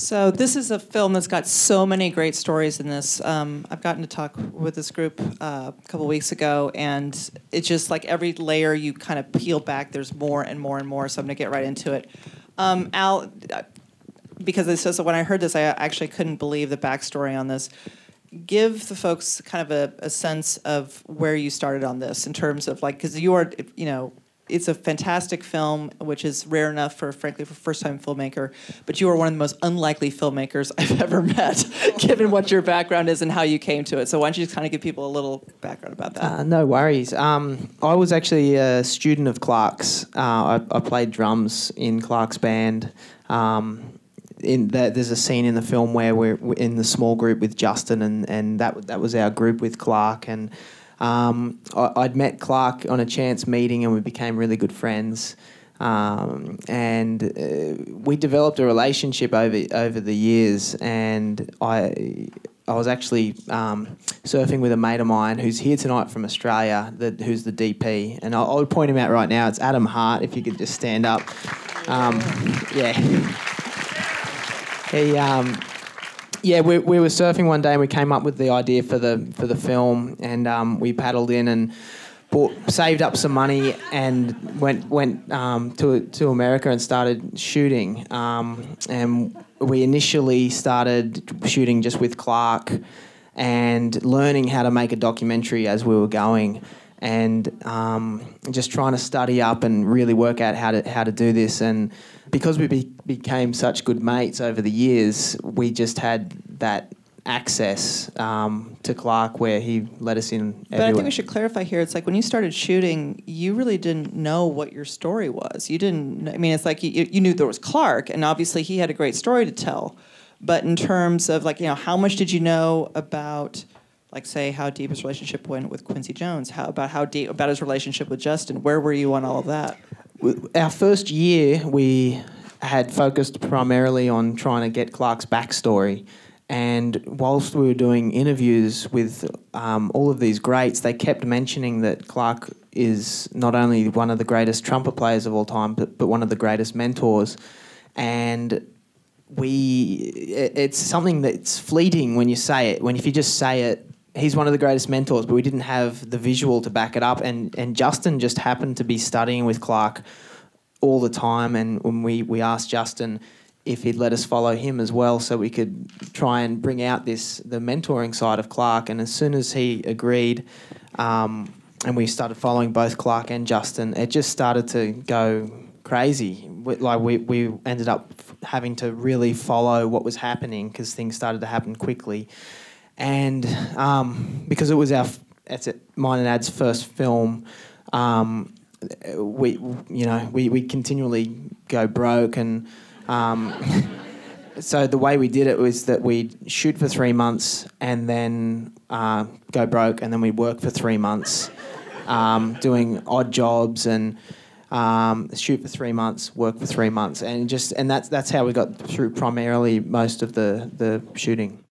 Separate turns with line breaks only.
So this is a film that's got so many great stories in this. Um, I've gotten to talk with this group uh, a couple weeks ago, and it's just like every layer you kind of peel back, there's more and more and more. So I'm to get right into it. Um, Al, because so when I heard this, I actually couldn't believe the backstory on this. Give the folks kind of a, a sense of where you started on this in terms of like, because you are, you know, it's a fantastic film, which is rare enough for, frankly, for first-time filmmaker. But you are one of the most unlikely filmmakers I've ever met, given what your background is and how you came to it. So why don't you just kind of give people a little background about that?
Uh, no worries. Um, I was actually a student of Clark's. Uh, I, I, played drums in Clark's band. Um, in the, there's a scene in the film where we're in the small group with Justin, and, and that that was our group with Clark and. Um, I, would met Clark on a chance meeting and we became really good friends. Um, and uh, we developed a relationship over over the years. And I I was actually um, surfing with a mate of mine who's here tonight from Australia, that, who's the DP. And I, I would point him out right now. It's Adam Hart. If you could just stand up. Um, yeah. He um, yeah, we, we were surfing one day and we came up with the idea for the for the film, and um, we paddled in and bought, saved up some money and went went um, to to America and started shooting. Um, and we initially started shooting just with Clark and learning how to make a documentary as we were going and um, just trying to study up and really work out how to how to do this. And because we be, became such good mates over the years, we just had that access um, to Clark where he let us in.
But everywhere. I think we should clarify here. It's like when you started shooting, you really didn't know what your story was. You didn't. I mean, it's like you, you knew there was Clark, and obviously he had a great story to tell. But in terms of like you know, how much did you know about? Like say how deep his relationship went with Quincy Jones, how about how deep about his relationship with Justin. Where were you on all of that?
Our first year, we had focused primarily on trying to get Clark's backstory. And whilst we were doing interviews with um, all of these greats, they kept mentioning that Clark is not only one of the greatest trumpet players of all time, but, but one of the greatest mentors. And we, it's something that's fleeting when you say it. When if you just say it, he's one of the greatest mentors, but we didn't have the visual to back it up. And and Justin just happened to be studying with Clark all the time. And when we we asked Justin if he'd let us follow him as well, so we could try and bring out this the mentoring side of Clark. And as soon as he agreed. Um, and we started following both Clark and Justin. It just started to go crazy. Like we, we ended up having to really follow what was happening because things started to happen quickly and um, because it was our it's mine and Ad's first film, um, we you know we we continually go broke and. Um, so the way we did it was that we'd shoot for three months and then uh, go broke, and then we'd work for three months, um, doing odd jobs and um, shoot for three months, work for three months, and just and that's that's how we got through primarily most of the the shooting.